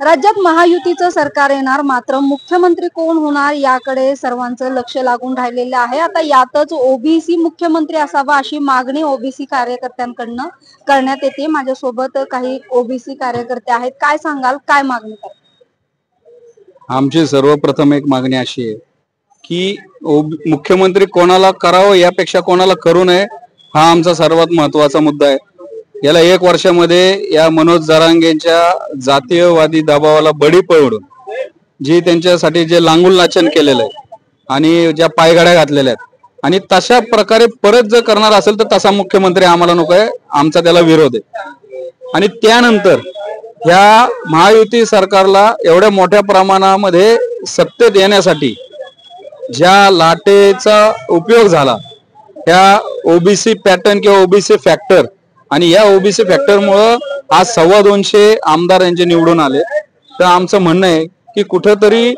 राज्यात महायुतीचं सरकार येणार मात्र मुख्यमंत्री कोण होणार याकडे सर्वांचं लक्ष लागून राहिलेलं आहे. आता यातच ओबीसी मुख्यमंत्री असावा अशी मागणी ओबीसी कार्यकर्त्यांकडनं करण्यात येते. माझ्यासोबत काही ओबीसी कार्यकर्ते आहेत. काय सांगाल? काय मागणी करतात आमची सर्वप्रथम एक मागणी अशी आहे की मुख्यमंत्री कोणाला करावं यापेक्षा कोणाला करू नये हा आमचा सर्वात महत्त्वाचा मुद्दा आहे. गेल्या एक वर्षामध्ये या मनोज जरांगेंच्या जातीयवादी दबावाला बळी पळवून जी त्यांच्यासाठी जे लांगुल नाचन केलेलं आहे आणि ज्या पायगाड्या घातलेल्या आहेत. आणि तशा प्रकारे परत जर करणार असेल तर तसा मुख्यमंत्री आम्हाला नको आहे. आमचा त्याला विरोध आहे. आणि त्यानंतर ह्या महायुती सरकारला एवढ्या मोठ्या प्रमाणामध्ये सत्तेत येण्यासाठी ज्या लाटेचा उपयोग झाला त्या ओबीसी पॅटर्न किंवा ओबीसी फॅक्टर आणि या ओबीसी फॅक्टरमुळं आज सव्वा दोनशे आमदार यांचे निवडून आले. तर आमचं म्हणणं आहे की कुठंतरी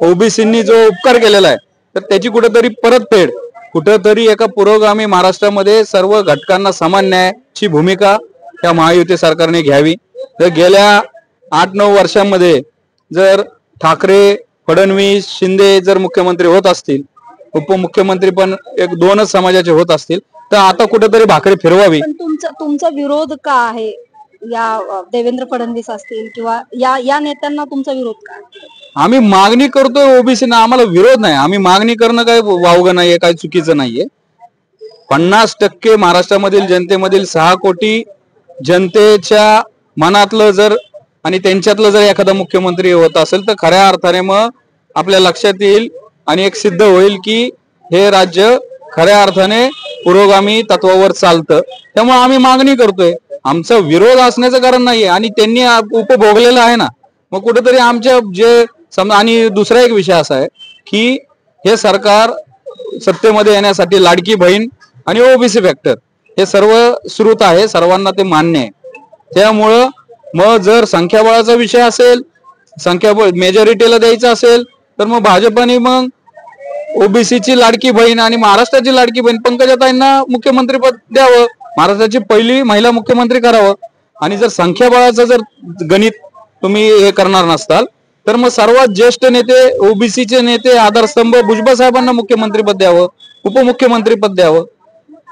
ओबीसींनी जो उपकार केलेला आहे तर त्याची कुठंतरी परतफेड कुठंतरी एका पुरोगामी महाराष्ट्रामध्ये सर्व घटकांना समान न्यायाची भूमिका या महायुती सरकारने घ्यावी. तर गेल्या आठ नऊ वर्षांमध्ये जर ठाकरे फडणवीस शिंदे जर मुख्यमंत्री होत असतील उपमुख्यमंत्री पण एक दोनच समाजाचे होत असतील. तर आता कुठेतरी भाकरी फिरवावी. पण तुमचा तुमचा विरोध का आहे? या अ, देवेंद्र फडणवीस असतील किंवा या या नेत्यांना तुमचा विरोध का आहे? आम्ही मागणी करतोय ओबीसी ना आम्हाला विरोध नाही. आम्ही मागणी करणं काय वावगं नाहीये काय चुकीचं नाहीये. पन्नास टक्के महाराष्ट्रामधील जनतेमधील सहा कोटी जनतेच्या मनातलं जर आणि त्यांच्यातलं जर एखादा मुख्यमंत्री होत असेल तर खऱ्या अर्थाने मग आपल्या लक्षात येईल आणि एक सिद्ध होईल की हे राज्य खऱ्या अर्थाने पुरोगामी तत्वावर चालतं. त्यामुळे आम्ही मागणी करतोय. आमचा विरोध असण्याचं कारण नाहीये आणि त्यांनी उपभोगलेलं आहे ना. मग कुठेतरी आमच्या जे समजा आणि दुसरा एक विषय असा आहे की हे सरकार सत्तेमध्ये येण्यासाठी लाडकी बहीण आणि ओबीसी फॅक्टर हे सर्व श्रुत आहे सर्वांना ते मान्य आहे. त्यामुळं मग जर संख्याबळाचा विषय असेल संख्याबळ मेजॉरिटीला द्यायचं असेल तर मग भाजपने मग ओबीसीची लाडकी बहीण आणि महाराष्ट्राची लाडकी बहीण पंकजाताईंना मुख्यमंत्रीपद द्यावं महाराष्ट्राची पहिली महिला मुख्यमंत्री करावं. आणि जर संख्याबळाचं जर गणित तुम्ही हे करणार नसताल तर मग सर्वात ज्येष्ठ नेते ओबीसीचे नेते आधारस्तंभ भुजबळ साहेबांना मुख्यमंत्रीपद द्यावं उपमुख्यमंत्रीपद द्यावं.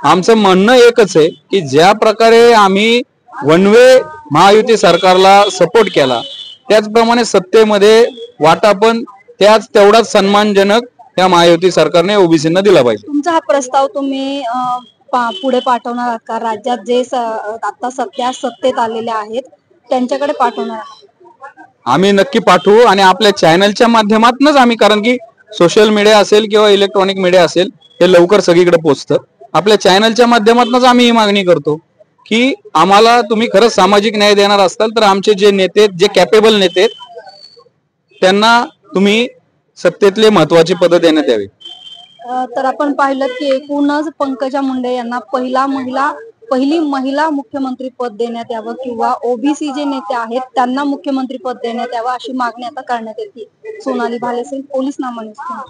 आमचं म्हणणं एकच आहे की ज्या प्रकारे आम्ही वन वे महायुती सरकारला सपोर्ट केला त्याचप्रमाणे सत्तेमध्ये वाटा पण त्याच तेवढाच सन्मानजनक या महायुती सरकारने ओबीसींना दिला पाहिजे. तुमचा हा प्रस्ताव तुम्ही पुढे पाठवणार आहात का? राज्यात जे आता सध्या सत्तेत आलेले आहेत त्यांच्याकडे पाठवणार आहात? आम्ही नक्की पाठवू आणि आपल्या चॅनलच्या माध्यमातूनच आम्ही कारण की सोशल मीडिया असेल किंवा इलेक्ट्रॉनिक मीडिया असेल हे लवकर सगळीकडे पोहोचतं आपल्या चॅनलच्या माध्यमातूनच आम्ही ही मागणी करतो की आम्हाला तुम्ही खरंच सामाजिक न्याय देणार असाल तर आमचे जे नेते जे कॅपेबल नेते त्यांना तुम्ही सत्तेतले महत्वाची पद देण्यात यावी. अ, तर आपण पाहिलं की एकूणच पंकजा मुंडे यांना पहिला महिला पहिली महिला मुख्यमंत्री पद देण्यात यावं किंवा ओबीसी जे नेते आहेत त्यांना मुख्यमंत्री पद देण्यात यावं अशी मागणी आता करण्यात येते. सोनाली भालेसिंग पोलीस नामानुसार.